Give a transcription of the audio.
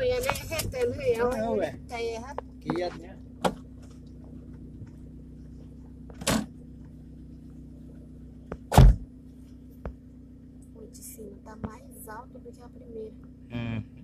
leão Não, ele ué. terra. Que ia. O de cima tá mais alto do que a primeira. Hum.